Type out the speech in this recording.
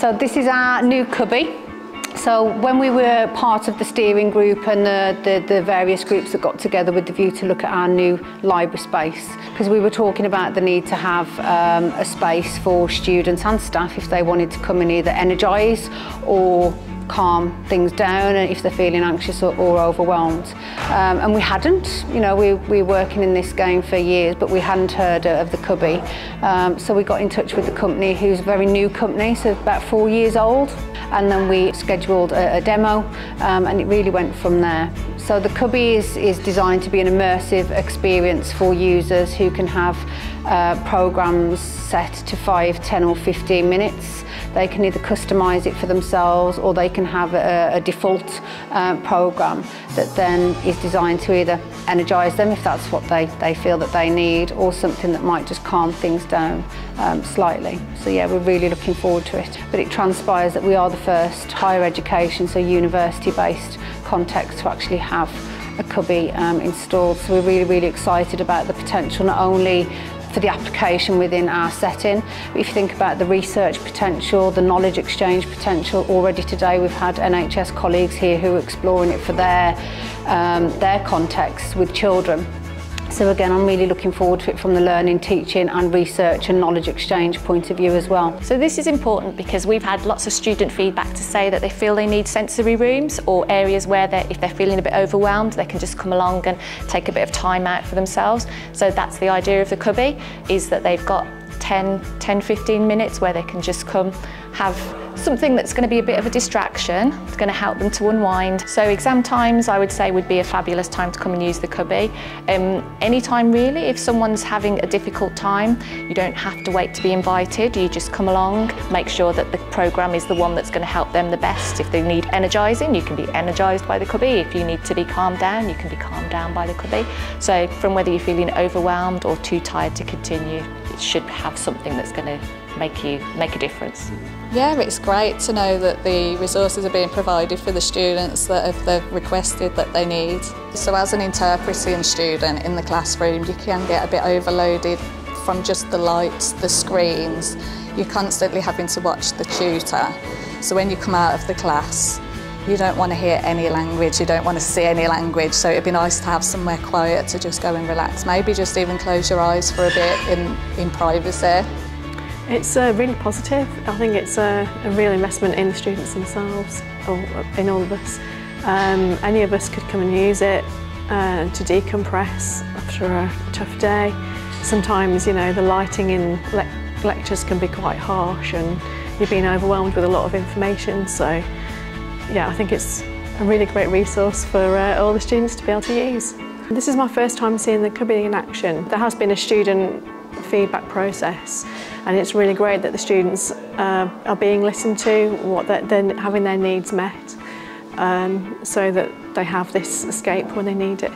So this is our new Cubbie. So when we were part of the steering group and the, the, the, various groups that got together with the view to look at our new library space, because we were talking about the need to have um, a space for students and staff if they wanted to come and either energise or calm things down if they're feeling anxious or, or overwhelmed. Um, and we hadn't, you know, we, we were working in this game for years, but we hadn't heard of the Cubbie. Um, so we got in touch with the company, who's a very new company, so about four years old. And then we scheduled a, a demo um, and it really went from there. So the Cubbie is, is designed to be an immersive experience for users who can have uh, programs set to 5, 10 or 15 minutes. They can either customise it for themselves or they can have a, a default uh, programme that then is designed to either energise them if that's what they, they feel that they need or something that might just calm things down um, slightly. So yeah, we're really looking forward to it. But it transpires that we are the first higher education, so university-based context to actually have a Cubbie um, installed. So we're really, really excited about the potential not only for the application within our setting. If you think about the research potential, the knowledge exchange potential, already today we've had NHS colleagues here who are exploring it for their, um, their context with children. So again, I'm really looking forward to it from the learning, teaching and research and knowledge exchange point of view as well. So this is important because we've had lots of student feedback to say that they feel they need sensory rooms or areas where they if they're feeling a bit overwhelmed, they can just come along and take a bit of time out for themselves. So that's the idea of the Cubbie, is that they've got 10, 10, 15 minutes where they can just come have something that's going to be a bit of a distraction. It's going to help them to unwind. So exam times, I would say, would be a fabulous time to come and use the Cubbie. Um, anytime really, if someone's having a difficult time, you don't have to wait to be invited. You just come along, make sure that the programme is the one that's going to help them the best. If they need energising, you can be energised by the Cubbie. If you need to be calmed down, you can be calmed down by the Cubbie. So from whether you're feeling overwhelmed or too tired to continue, should have something that's going to make you make a difference. Yeah, it's great to know that the resources are being provided for the students that have requested that they need. So as an interpreting student in the classroom, you can get a bit overloaded from just the lights, the screens. You're constantly having to watch the tutor. So when you come out of the class, you don't want to hear any language, you don't want to see any language, so it'd be nice to have somewhere quiet to just go and relax. Maybe just even close your eyes for a bit in, in privacy. It's uh, really positive. I think it's a, a, real investment in the students themselves, or in all of us. Um, any of us could come and use it uh, to decompress after a tough day. Sometimes, you know, the lighting in le lectures can be quite harsh and you're being overwhelmed with a lot of information. So, yeah, I think it's a really great resource for uh, all the students to be able to use. This is my first time seeing the Cubbie in action. There has been a student feedback process and it's really great that the students uh, are being listened to, what they're, having their needs met um, so that they have this escape when they need it.